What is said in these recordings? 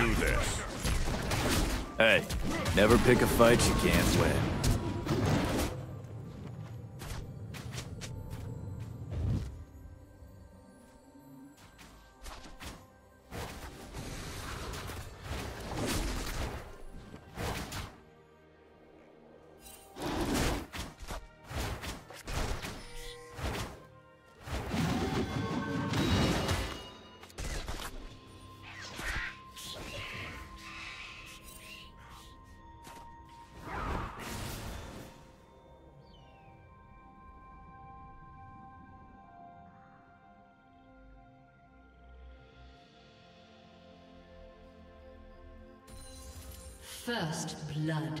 do this. Hey, never pick a fight you can't win. First blood.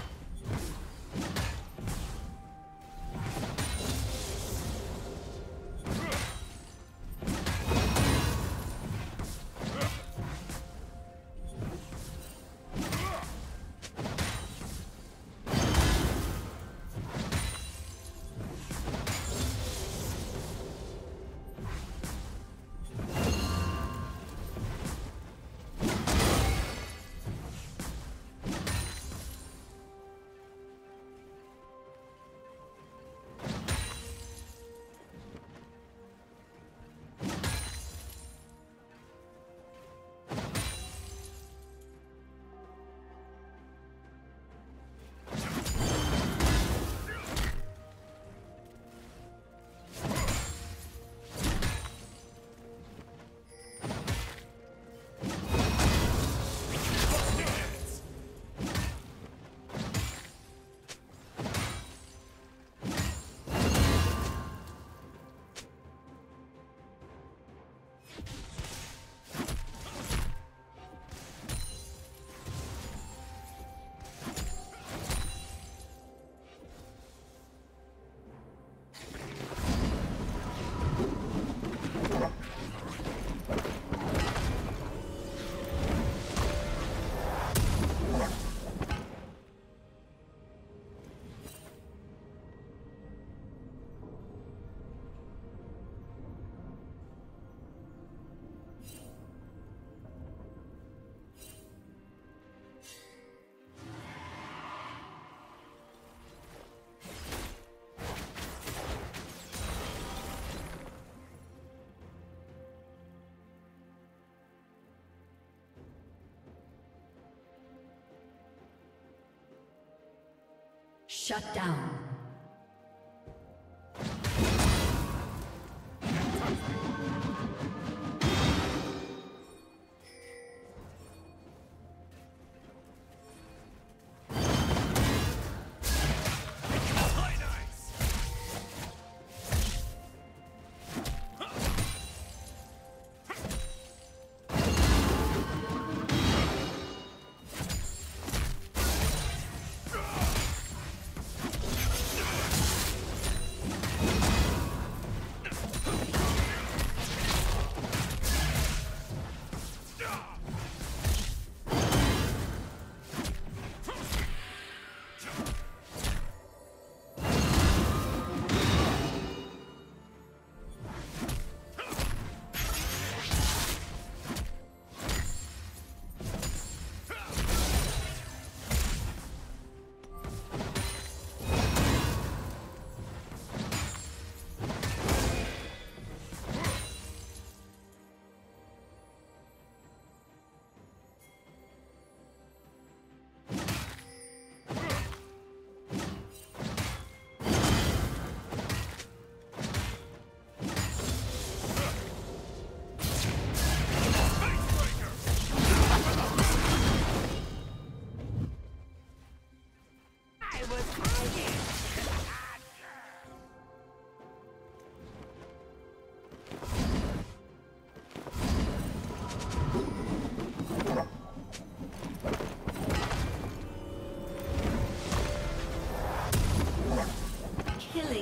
Shut down.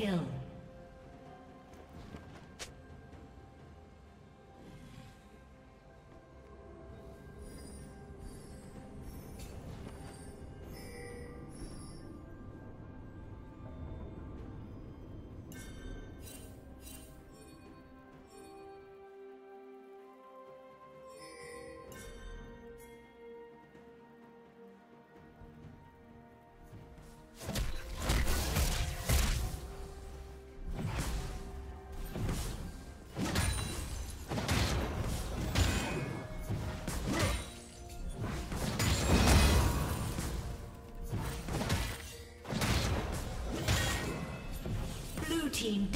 Kill.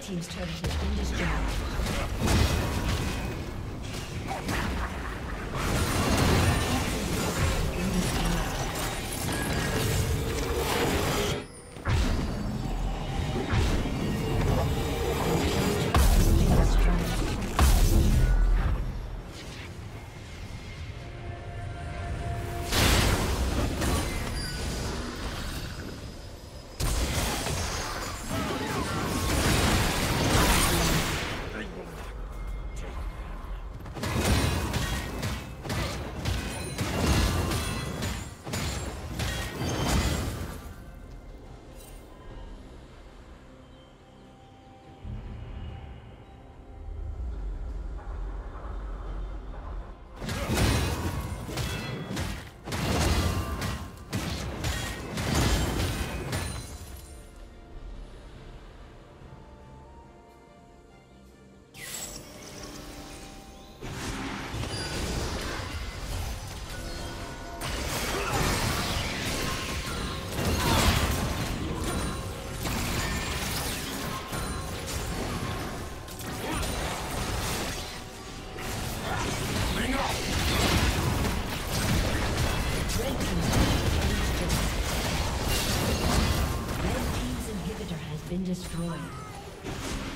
Team's turret has been destroyed. Been destroyed.